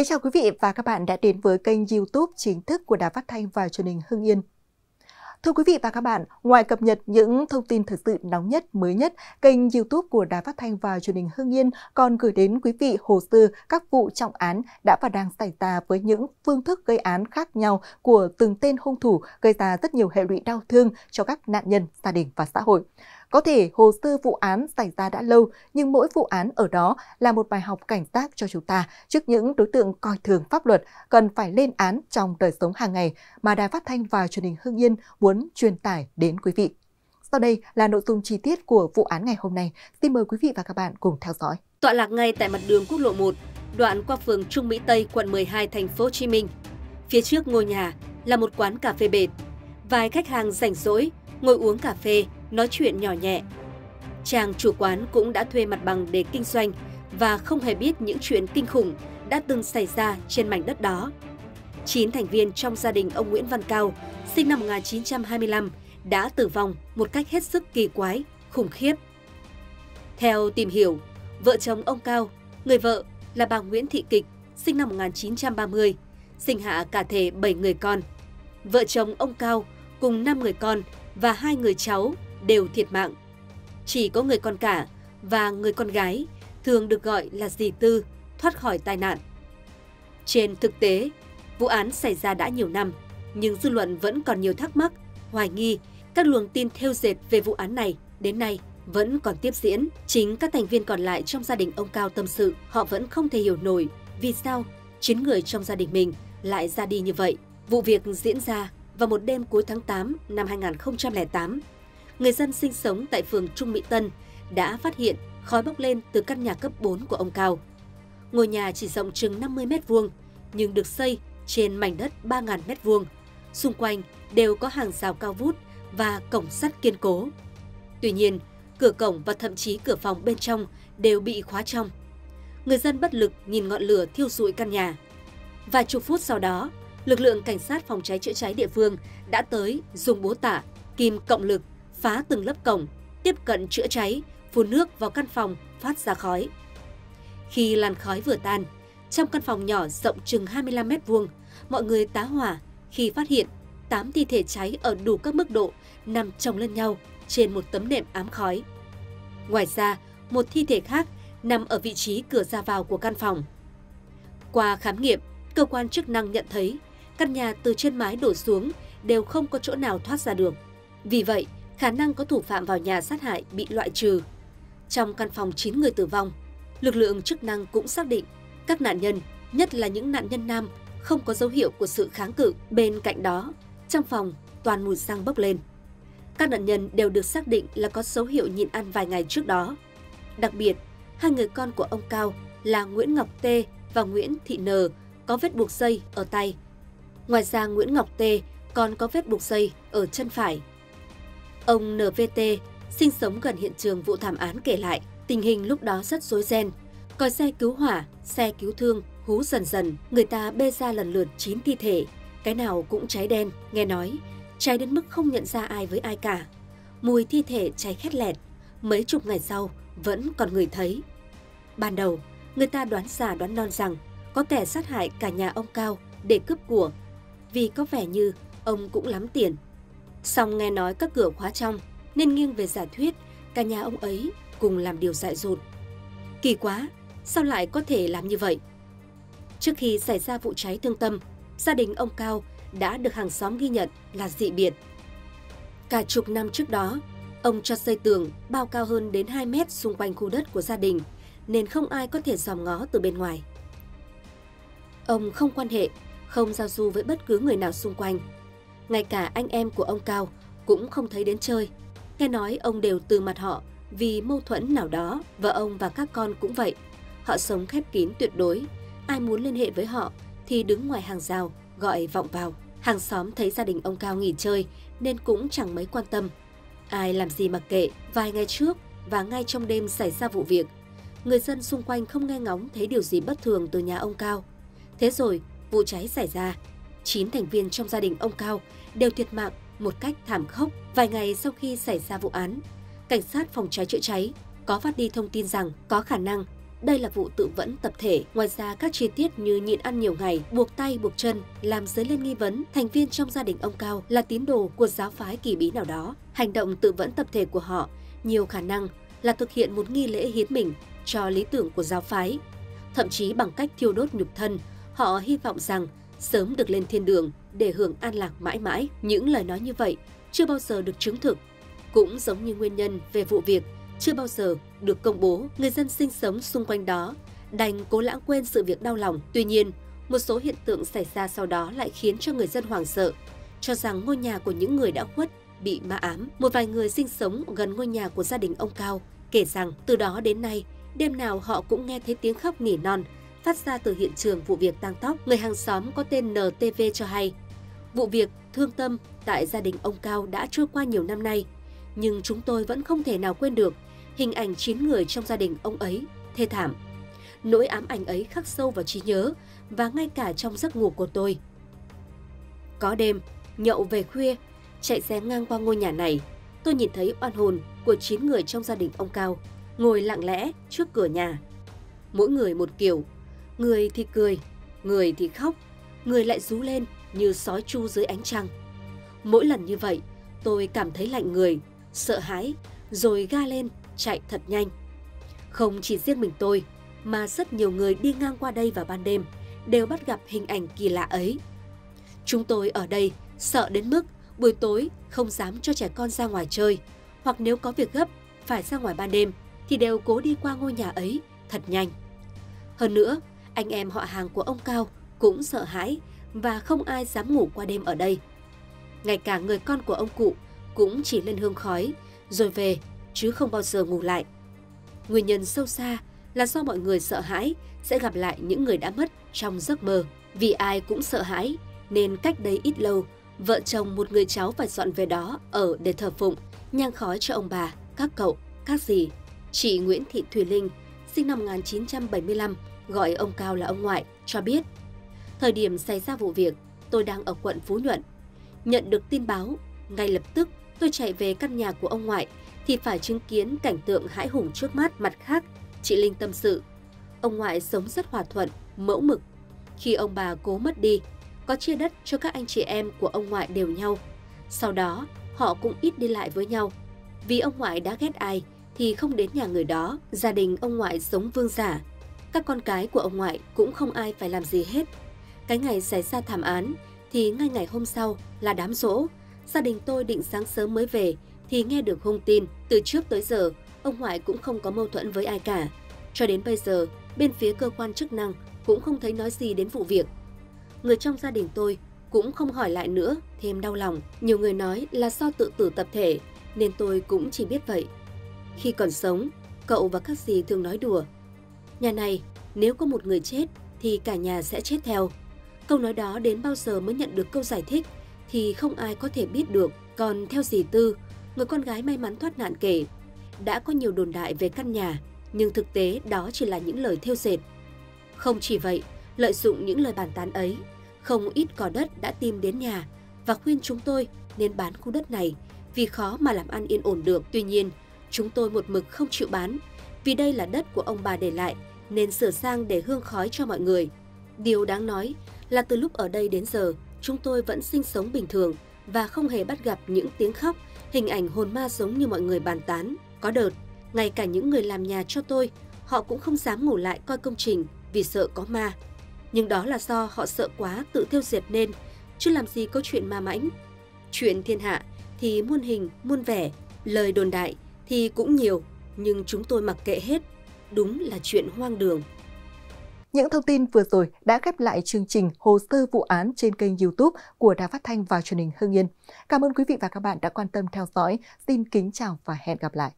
Kính chào quý vị và các bạn đã đến với kênh YouTube chính thức của Đài Phát thanh và Truyền hình Hưng Yên. Thưa quý vị và các bạn, ngoài cập nhật những thông tin thực sự nóng nhất, mới nhất, kênh YouTube của Đài Phát thanh và Truyền hình Hưng Yên còn gửi đến quý vị hồ sơ các vụ trọng án đã và đang xảy ra với những phương thức gây án khác nhau của từng tên hung thủ gây ra rất nhiều hệ lụy đau thương cho các nạn nhân, gia đình và xã hội. Có thể hồ sơ vụ án xảy ra đã lâu, nhưng mỗi vụ án ở đó là một bài học cảnh giác cho chúng ta trước những đối tượng coi thường pháp luật cần phải lên án trong đời sống hàng ngày mà Đài Phát thanh và Truyền hình Hưng Yên muốn truyền tải đến quý vị. Sau đây là nội dung chi tiết của vụ án ngày hôm nay. Xin mời quý vị và các bạn cùng theo dõi. Tọa lạc ngay tại mặt đường quốc lộ 1, đoạn qua phường Trung Mỹ Tây, quận 12, thành phố Hồ Chí Minh. Phía trước ngôi nhà là một quán cà phê bệt. Vài khách hàng rảnh rỗi ngồi uống cà phê, nói chuyện nhỏ nhẹ. Chàng chủ quán cũng đã thuê mặt bằng để kinh doanh và không hề biết những chuyện kinh khủng đã từng xảy ra trên mảnh đất đó. Chín thành viên trong gia đình ông Nguyễn Văn Cao, sinh năm 1925, đã tử vong một cách hết sức kỳ quái, khủng khiếp. Theo tìm hiểu, vợ chồng ông Cao, người vợ là bà Nguyễn Thị Kịch, sinh năm 1930, sinh hạ cả thể 7 người con. Vợ chồng ông Cao cùng 5 người con và hai người cháu đều thiệt mạng. Chỉ có người con cả và người con gái, thường được gọi là dì Tư, thoát khỏi tai nạn. Trên thực tế, vụ án xảy ra đã nhiều năm, nhưng dư luận vẫn còn nhiều thắc mắc, hoài nghi, các luồng tin theo dệt về vụ án này đến nay vẫn còn tiếp diễn. Chính các thành viên còn lại trong gia đình ông Cao tâm sự, họ vẫn không thể hiểu nổi vì sao chín người trong gia đình mình lại ra đi như vậy. Vụ việc diễn ra vào một đêm cuối tháng 8 năm 2008, người dân sinh sống tại phường Trung Mỹ Tân đã phát hiện khói bốc lên từ căn nhà cấp 4 của ông Cao. Ngôi nhà chỉ rộng chừng 50 mét vuông nhưng được xây trên mảnh đất 3.000 mét vuông. Xung quanh đều có hàng rào cao vút và cổng sắt kiên cố. Tuy nhiên, cửa cổng và thậm chí cửa phòng bên trong đều bị khóa trong. Người dân bất lực nhìn ngọn lửa thiêu rụi căn nhà. Vài chục phút sau đó, lực lượng cảnh sát phòng cháy chữa cháy địa phương đã tới dùng búa tạ, kim cộng lực phá từng lớp cổng, tiếp cận chữa cháy, phun nước vào căn phòng phát ra khói. Khi làn khói vừa tan, trong căn phòng nhỏ rộng chừng 25 mét vuông, mọi người tá hỏa khi phát hiện 8 thi thể cháy ở đủ các mức độ nằm chồng lên nhau trên một tấm nệm ám khói. Ngoài ra, một thi thể khác nằm ở vị trí cửa ra vào của căn phòng. Qua khám nghiệm, cơ quan chức năng nhận thấy căn nhà từ trên mái đổ xuống đều không có chỗ nào thoát ra được. Vì vậy, khả năng có thủ phạm vào nhà sát hại bị loại trừ. Trong căn phòng 9 người tử vong, lực lượng chức năng cũng xác định các nạn nhân, nhất là những nạn nhân nam, không có dấu hiệu của sự kháng cự. Bên cạnh đó, trong phòng toàn mùi xăng bốc lên. Các nạn nhân đều được xác định là có dấu hiệu nhịn ăn vài ngày trước đó. Đặc biệt, hai người con của ông Cao là Nguyễn Ngọc Tê và Nguyễn Thị N có vết buộc dây ở tay. Ngoài ra Nguyễn Ngọc Tê còn có vết buộc dây ở chân phải. Ông NVT sinh sống gần hiện trường vụ thảm án kể lại, tình hình lúc đó rất rối ren. Còi xe cứu hỏa, xe cứu thương hú dần dần, người ta bê ra lần lượt 9 thi thể, cái nào cũng cháy đen, nghe nói, cháy đến mức không nhận ra ai với ai cả. Mùi thi thể cháy khét lẹt, mấy chục ngày sau vẫn còn người thấy. Ban đầu, người ta đoán giả đoán non rằng có kẻ sát hại cả nhà ông Cao để cướp của, vì có vẻ như ông cũng lắm tiền. Xong nghe nói các cửa khóa trong, nên nghiêng về giả thuyết cả nhà ông ấy cùng làm điều dại dột. Kỳ quá, sao lại có thể làm như vậy? Trước khi xảy ra vụ cháy thương tâm, gia đình ông Cao đã được hàng xóm ghi nhận là dị biệt. Cả chục năm trước đó, ông cho xây tường bao cao hơn đến 2 mét xung quanh khu đất của gia đình, nên không ai có thể dòm ngó từ bên ngoài. Ông không quan hệ, không giao du với bất cứ người nào xung quanh. Ngay cả anh em của ông Cao cũng không thấy đến chơi. Nghe nói ông đều từ mặt họ vì mâu thuẫn nào đó, vợ ông và các con cũng vậy. Họ sống khép kín tuyệt đối, ai muốn liên hệ với họ thì đứng ngoài hàng rào, gọi vọng vào. Hàng xóm thấy gia đình ông Cao nghỉ chơi nên cũng chẳng mấy quan tâm. Ai làm gì mặc kệ, vài ngày trước và ngay trong đêm xảy ra vụ việc, người dân xung quanh không nghe ngóng thấy điều gì bất thường từ nhà ông Cao. Thế rồi, vụ cháy xảy ra. 9 thành viên trong gia đình ông Cao đều thiệt mạng một cách thảm khốc. Vài ngày sau khi xảy ra vụ án, cảnh sát phòng cháy chữa cháy có phát đi thông tin rằng có khả năng đây là vụ tự vẫn tập thể. Ngoài ra, các chi tiết như nhịn ăn nhiều ngày, buộc tay, buộc chân, làm dấy lên nghi vấn thành viên trong gia đình ông Cao là tín đồ của giáo phái kỳ bí nào đó. Hành động tự vẫn tập thể của họ nhiều khả năng là thực hiện một nghi lễ hiến mình cho lý tưởng của giáo phái. Thậm chí bằng cách thiêu đốt nhục thân, họ hy vọng rằng sớm được lên thiên đường để hưởng an lạc mãi mãi. Những lời nói như vậy chưa bao giờ được chứng thực, cũng giống như nguyên nhân về vụ việc chưa bao giờ được công bố, người dân sinh sống xung quanh đó đành cố lãng quên sự việc đau lòng. Tuy nhiên, một số hiện tượng xảy ra sau đó lại khiến cho người dân hoảng sợ, cho rằng ngôi nhà của những người đã khuất bị ma ám. Một vài người sinh sống gần ngôi nhà của gia đình ông Cao kể rằng từ đó đến nay, đêm nào họ cũng nghe thấy tiếng khóc nỉ non phát ra từ hiện trường vụ việc tang tóc. Người hàng xóm có tên NTV cho hay, vụ việc thương tâm tại gia đình ông Cao đã trôi qua nhiều năm nay, nhưng chúng tôi vẫn không thể nào quên được hình ảnh 9 người trong gia đình ông ấy thê thảm. Nỗi ám ảnh ấy khắc sâu vào trí nhớ và ngay cả trong giấc ngủ của tôi. Có đêm, nhậu về khuya, chạy xe ngang qua ngôi nhà này, tôi nhìn thấy oan hồn của 9 người trong gia đình ông Cao ngồi lặng lẽ trước cửa nhà. Mỗi người một kiểu, người thì cười, người thì khóc, người lại rú lên như sói chu dưới ánh trăng. Mỗi lần như vậy, tôi cảm thấy lạnh người, sợ hãi, rồi ga lên chạy thật nhanh. Không chỉ riêng mình tôi, mà rất nhiều người đi ngang qua đây vào ban đêm đều bắt gặp hình ảnh kỳ lạ ấy. Chúng tôi ở đây sợ đến mức buổi tối không dám cho trẻ con ra ngoài chơi, hoặc nếu có việc gấp phải ra ngoài ban đêm thì đều cố đi qua ngôi nhà ấy thật nhanh. Hơn nữa, anh em họ hàng của ông Cao cũng sợ hãi và không ai dám ngủ qua đêm ở đây. Ngay cả người con của ông cụ cũng chỉ lên hương khói rồi về chứ không bao giờ ngủ lại. Nguyên nhân sâu xa là do mọi người sợ hãi sẽ gặp lại những người đã mất trong giấc mơ. Vì ai cũng sợ hãi nên cách đây ít lâu, vợ chồng một người cháu phải dọn về đó ở để thờ phụng, nhang khói cho ông bà, các cậu, các dì. Chị Nguyễn Thị Thùy Linh, sinh năm 1975, gọi ông Cao là ông ngoại, cho biết. Thời điểm xảy ra vụ việc, tôi đang ở quận Phú Nhuận. Nhận được tin báo, ngay lập tức tôi chạy về căn nhà của ông ngoại thì phải chứng kiến cảnh tượng hãi hùng trước mắt. Mặt khác, chị Linh tâm sự, ông ngoại sống rất hòa thuận, mẫu mực. Khi ông bà cố mất đi, có chia đất cho các anh chị em của ông ngoại đều nhau. Sau đó, họ cũng ít đi lại với nhau. Vì ông ngoại đã ghét ai thì không đến nhà người đó. Gia đình ông ngoại sống vương giả. Các con cái của ông ngoại cũng không ai phải làm gì hết. Cái ngày xảy ra thảm án thì ngay ngày hôm sau là đám rỗ. Gia đình tôi định sáng sớm mới về thì nghe được hung tin. Từ trước tới giờ, ông ngoại cũng không có mâu thuẫn với ai cả. Cho đến bây giờ, bên phía cơ quan chức năng cũng không thấy nói gì đến vụ việc. Người trong gia đình tôi cũng không hỏi lại nữa, thêm đau lòng. Nhiều người nói là do tự tử tập thể, nên tôi cũng chỉ biết vậy. Khi còn sống, cậu và các dì thường nói đùa. Nhà này, nếu có một người chết, thì cả nhà sẽ chết theo. Câu nói đó đến bao giờ mới nhận được câu giải thích thì không ai có thể biết được. Còn theo dì Tư, người con gái may mắn thoát nạn kể, đã có nhiều đồn đại về căn nhà, nhưng thực tế đó chỉ là những lời thêu dệt. Không chỉ vậy, lợi dụng những lời bàn tán ấy, không ít cò đất đã tìm đến nhà và khuyên chúng tôi nên bán khu đất này vì khó mà làm ăn yên ổn được. Tuy nhiên, chúng tôi một mực không chịu bán vì đây là đất của ông bà để lại nên sửa sang để hương khói cho mọi người. Điều đáng nói là từ lúc ở đây đến giờ, chúng tôi vẫn sinh sống bình thường và không hề bắt gặp những tiếng khóc hình ảnh hồn ma giống như mọi người bàn tán. Có đợt, ngay cả những người làm nhà cho tôi, họ cũng không dám ngủ lại coi công trình vì sợ có ma. Nhưng đó là do họ sợ quá tự tiêu diệt nên, chứ làm gì có chuyện ma mãnh. Chuyện thiên hạ thì muôn hình, muôn vẻ, lời đồn đại thì cũng nhiều, nhưng chúng tôi mặc kệ hết. Đúng là chuyện hoang đường. Những thông tin vừa rồi đã khép lại chương trình Hồ sơ vụ án trên kênh YouTube của Đài Phát thanh và Truyền hình Hưng Yên. Cảm ơn quý vị và các bạn đã quan tâm theo dõi. Xin kính chào và hẹn gặp lại.